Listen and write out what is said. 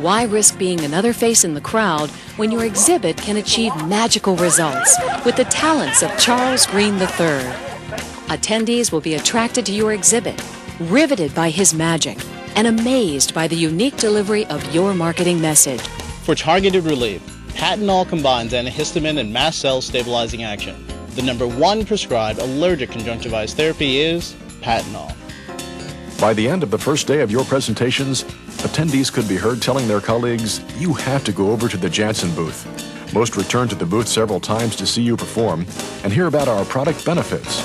Why risk being another face in the crowd when your exhibit can achieve magical results with the talents of Charles Greene III? Attendees will be attracted to your exhibit, riveted by his magic, and amazed by the unique delivery of your marketing message. For targeted relief, Patanol combines antihistamine and mast cell stabilizing action. The number one prescribed allergic conjunctivitis therapy is Patanol. By the end of the first day of your presentations, attendees could be heard telling their colleagues, you have to go over to the Janssen booth. Most return to the booth several times to see you perform and hear about our product benefits.